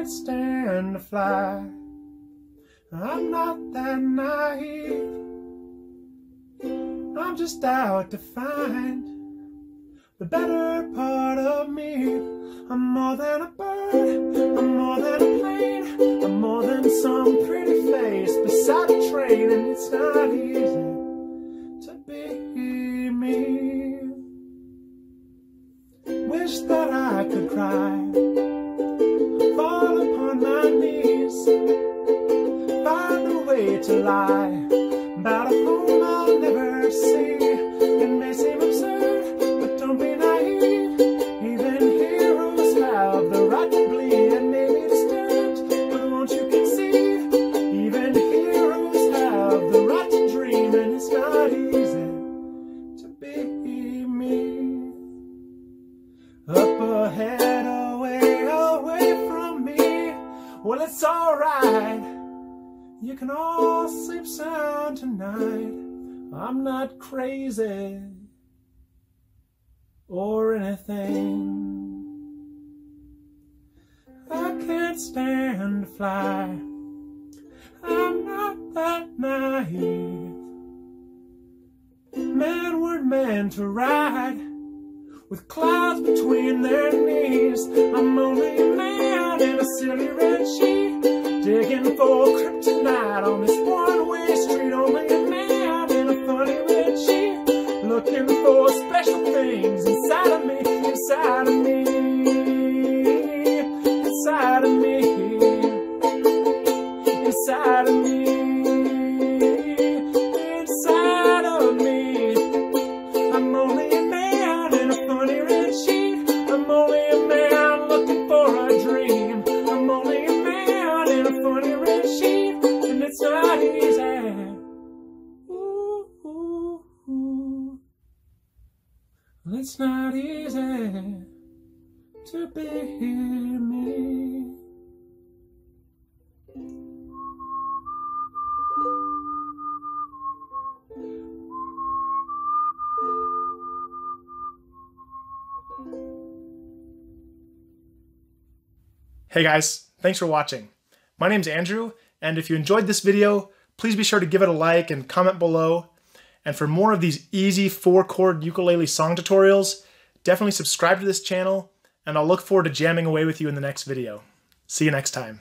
can't stand to fly. I'm not that naive. I'm just out to find the better part of me. I'm more than a bird, I'm more than a plane, I'm more than some pretty face beside a train, and it's not easy to be me. Wish that I could cry, Well, it's alright. You can all sleep sound tonight. I'm not crazy or anything. I can't stand to fly. I'm not that naive. Men weren't meant to ride with clouds between their knees. I'm only man in a silly red sheet, digging for kryptonite on this one-way street. Only a man in a funny red sheet, looking for special things inside of me, inside of me, inside of me, inside of me, inside It's not easy to be me. Hey guys, thanks for watching. My name's Andrew, and if you enjoyed this video, please be sure to give it a like and comment below. And for more of these easy four chord ukulele song tutorials, definitely subscribe to this channel, and I'll look forward to jamming away with you in the next video. See you next time.